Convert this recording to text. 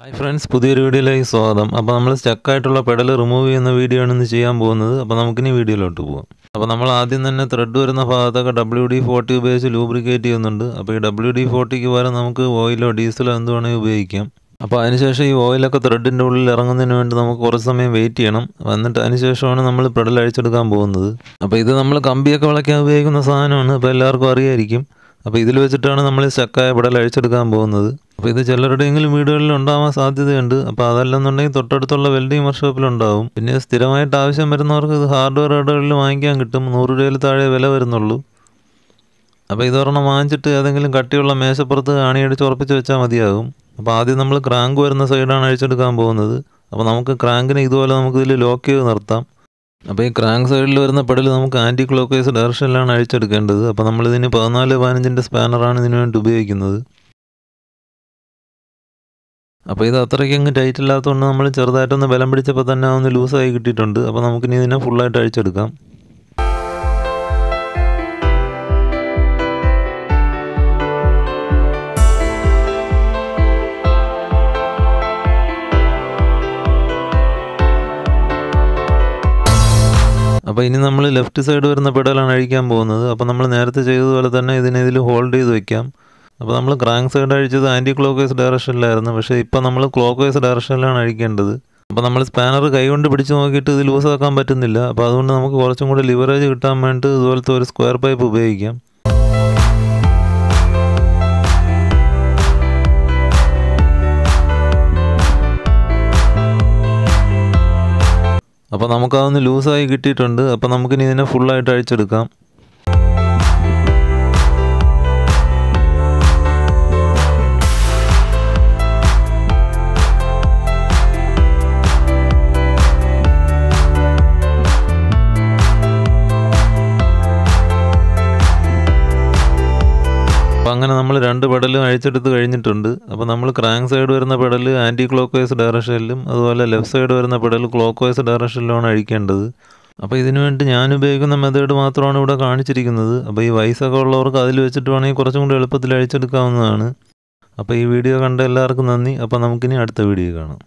Hi friends പുതിയൊരു വീഡിയോയിലേക്ക് സ്വാഗതം. അപ്പോൾ നമ്മൾ സ്റ്റക്കായിട്ടുള്ള പെഡൽ റിമൂവ് ചെയ്യുന്ന വീഡിയോ ആണ് ഇന്ന് ചെയ്യാൻ പോകുന്നത്. അപ്പോൾ നമുക്കിനി വീഡിയോയിലോട്ട് പോകാം അപ്പോൾ നമ്മൾ ആദ്യം തന്നെ ത്രെഡ് വരുന്ന ഭാഗത്തൊക്കെ ഡബ്ല്യു ഡി ഫോർട്ടി ഉപയോഗിച്ച് ലൂബ്രിക്കേറ്റ് ചെയ്യുന്നുണ്ട്. അപ്പോൾ ഈ ഡബ്ല്യു ഡി ഫോർട്ടിക്ക് പകരം നമുക്ക് ഓയിലോ ഡീസലോ എന്ത് വേണമെങ്കിൽ ഉപയോഗിക്കാം. അപ്പോൾ അതിനുശേഷം ഈ ഓയിലൊക്കെ ത്രെഡിന്റെ ഉള്ളിൽ ഇറങ്ങുന്നതിന് വേണ്ടി നമുക്ക് കുറച്ച് സമയം വെയിറ്റ് ചെയ്യണം. എന്നിട്ട് അതിനുശേഷമാണ് നമ്മൾ പെഡൽ അഴിച്ചെടുക്കാൻ പോകുന്നത്. അപ്പോൾ ഇത് നമ്മൾ കമ്പിയൊക്കെ വിളയ്ക്കാൻ ഉപയോഗിക്കുന്ന സാധനമാണ്. അപ്പോൾ എല്ലാവർക്കും അറിയായിരിക്കും. അപ്പോൾ ഇതിൽ വെച്ചിട്ടാണ് നമ്മൾ ചക്കായ ഇവിടെ അഴിച്ചെടുക്കാൻ പോകുന്നത്. അപ്പോൾ ഇത് ചിലരുടെയെങ്കിലും വീടുകളിൽ ഉണ്ടാവാൻ സാധ്യതയുണ്ട്. അപ്പോൾ അതല്ലെന്നുണ്ടെങ്കിൽ തൊട്ടടുത്തുള്ള വെൽഡിംഗ് വർക്ക്ഷോപ്പിലുണ്ടാവും പിന്നെ സ്ഥിരമായിട്ട് ആവശ്യം വരുന്നവർക്ക് ഇത് ഹാർഡ്വെയർ ഇടകളിൽ വാങ്ങിക്കാൻ കിട്ടും. നൂറ് രൂപയിൽ താഴെ വില വരുന്നുള്ളൂ. അപ്പോൾ ഇതൊരെണ്ണം വാങ്ങിച്ചിട്ട് ഏതെങ്കിലും കട്ടിയുള്ള മേശപ്പുറത്ത് ആണിയടിച്ച് ഉറപ്പിച്ച് വെച്ചാൽ മതിയാകും. അപ്പോൾ ആദ്യം നമ്മൾ ക്രാങ്ക് വരുന്ന സൈഡാണ് അഴിച്ചെടുക്കാൻ പോകുന്നത്. അപ്പോൾ നമുക്ക് ക്രാങ്കിനെ ഇതുപോലെ നമുക്ക് ഇതിൽ ലോക്ക് ചെയ്ത് നിർത്താം. അപ്പോൾ ഈ ക്രാങ്ക് സൈഡിൽ വരുന്ന പെടൽ നമുക്ക് ആന്റി ക്ലോക്ക് വൈസ് ഡയറക്ഷനിലാണ് അഴിച്ചെടുക്കേണ്ടത്. അപ്പോൾ നമ്മളിതിന് പതിനാല് പതിനഞ്ചിന്റെ സ്പാനറാണ് ഇതിനു വേണ്ടി ഉപയോഗിക്കുന്നത്. അപ്പോൾ ഇത് അത്രയ്ക്ക് അങ്ങ് ടൈറ്റ് ഇല്ലാത്തതുകൊണ്ട് നമ്മൾ ചെറുതായിട്ടൊന്ന് ബലം പിടിച്ചപ്പോൾ തന്നെ ഒന്ന് ലൂസായി കിട്ടിയിട്ടുണ്ട്. അപ്പോൾ നമുക്കിനി ഇതിനെ ഫുള്ളായിട്ട് അഴിച്ചെടുക്കാം. അപ്പോൾ ഇനി നമ്മൾ ലെഫ്റ്റ് സൈഡ് വരുന്ന പെഡലാണ് അഴിക്കാൻ പോകുന്നത്. അപ്പോൾ നമ്മൾ നേരത്തെ ചെയ്തതുപോലെ തന്നെ ഇതിനെ ഇതിൽ ഹോൾഡ് ചെയ്ത് വെക്കാം. അപ്പോൾ നമ്മൾ ക്രാങ്ക് സൈഡ് അഴിച്ചത് ആന്റി ക്ലോക്ക് വൈസ് ഡയറക്ഷനിലായിരുന്നു പക്ഷേ ഇപ്പോൾ നമ്മൾ ക്ലോക്ക് വൈസ് ഡയറക്ഷനിലാണ് അഴിക്കേണ്ടത്. അപ്പോൾ നമ്മൾ സ്പാനർ കൈകൊണ്ട് പിടിച്ച് നോക്കിയിട്ട് ഇത് ലൂസാക്കാൻ പറ്റുന്നില്ല. അപ്പോൾ അതുകൊണ്ട് നമുക്ക് കുറച്ചും കൂടി ലിവറേജ് കിട്ടാൻ വേണ്ടിയിട്ട് ഇതുപോലത്തെ ഒരു സ്ക്വയർ പൈപ്പ് ഉപയോഗിക്കാം. അപ്പോൾ നമുക്കതൊന്ന് ലൂസായി കിട്ടിയിട്ടുണ്ട്. അപ്പോൾ നമുക്കിനി ഇതിനെ ഫുള്ളായിട്ട് അഴിച്ചെടുക്കാം. അപ്പോൾ അങ്ങനെ നമ്മൾ രണ്ട് പെഡലും അഴിച്ചെടുത്ത് കഴിഞ്ഞിട്ടുണ്ട്. അപ്പോൾ നമ്മൾ ക്രാങ്ക് സൈഡ് വരുന്ന പെഡൽ ആന്റി ക്ലോക്ക് വൈസ് ഡയറക്ഷനിലും അതുപോലെ ലെഫ്റ്റ് സൈഡ് വരുന്ന പെഡൽ ക്ലോക്ക് വൈസ് ഡയറക്ഷനിലുമാണ് അഴിക്കേണ്ടത്. അപ്പോൾ ഇതിനു വേണ്ടി ഞാൻ ഉപയോഗിക്കുന്ന മെത്തേഡ് മാത്രമാണ് ഇവിടെ കാണിച്ചിരിക്കുന്നത്. അപ്പോൾ ഈ വയസ്സൊക്കെ ഉള്ളവർക്ക് അതിൽ വെച്ചിട്ട് വേണമെങ്കിൽ കുറച്ചും കൂടി എളുപ്പത്തിൽ അഴിച്ചെടുക്കാവുന്നതാണ്. അപ്പോൾ ഈ വീഡിയോ കണ്ട എല്ലാവർക്കും നന്ദി. അപ്പോൾ നമുക്കിനി അടുത്ത വീഡിയോ കാണാം.